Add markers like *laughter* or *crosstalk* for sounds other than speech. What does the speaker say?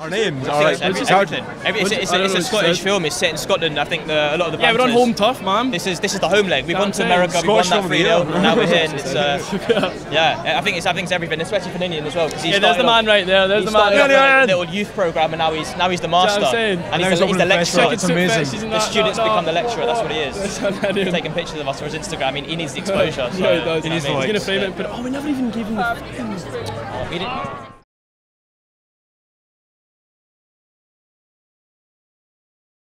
Our names, all right. every- It's everything. Every- it's, it's, it's a Scottish film. It's set in Scotland. I think the, a lot of the Yeah, we're on home turf, man. This is this is the home leg. We've gone to. America. We've won that three 0 now we're here. It's uh, *laughs* yeah. I think it's I think it's everything, especially for Ninian as well. Because Yeah, there's the man right there. There's the man. started Yeah, yeah, a little youth program, and now he's now he's the I'm master, saying. and he's he's the, he's the lecturer. It's amazing. The students become the lecturer. That's what he is. He's taking pictures of us for his Instagram. I mean, he needs the exposure. *laughs* Yeah, he does. He's gonna frame it, but oh, we never even gave him the. Oh, didn't-